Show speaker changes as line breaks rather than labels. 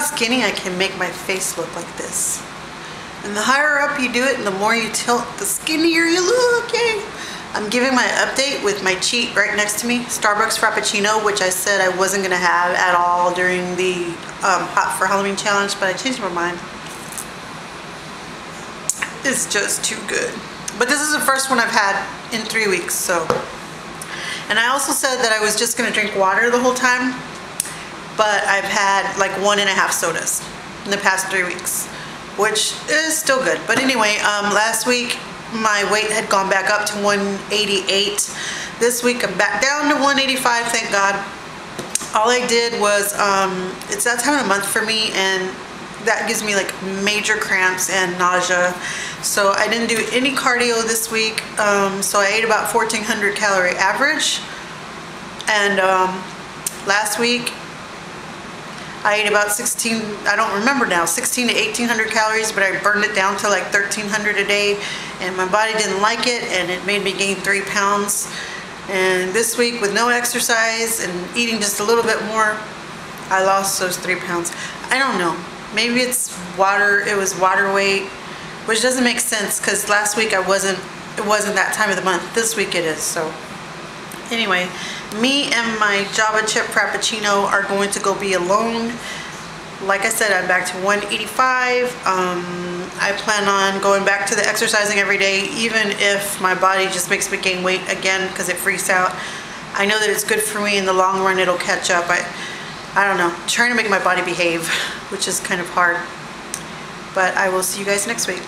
skinny I can make my face look like this. And the higher up you do it and the more you tilt, the skinnier you look, yay. I'm giving my update with my cheat right next to me, Starbucks Frappuccino, which I said I wasn't gonna have at all during the um, Hot for Halloween challenge, but I changed my mind. It's just too good. But this is the first one I've had in three weeks, so. And I also said that I was just gonna drink water the whole time, but I've had like one and a half sodas in the past three weeks, which is still good. But anyway, um, last week my weight had gone back up to 188. This week I'm back down to 185, thank God. All I did was, um, it's that time of the month for me and that gives me like major cramps and nausea. So I didn't do any cardio this week. Um, so I ate about 1400 calorie average. And um, last week I ate about 16, I don't remember now, 16 to 1800 calories, but I burned it down to like 1300 a day and my body didn't like it and it made me gain three pounds. And this week with no exercise and eating just a little bit more, I lost those three pounds. I don't know. Maybe it's water, it was water weight, which doesn't make sense because last week I wasn't, it wasn't that time of the month. This week it is, so. Anyway, me and my Java chip Frappuccino are going to go be alone. Like I said, I'm back to 185. Um, I plan on going back to the exercising every day, even if my body just makes me gain weight again because it freaks out. I know that it's good for me in the long run, it'll catch up. I, I don't know, trying to make my body behave, which is kind of hard. But I will see you guys next week.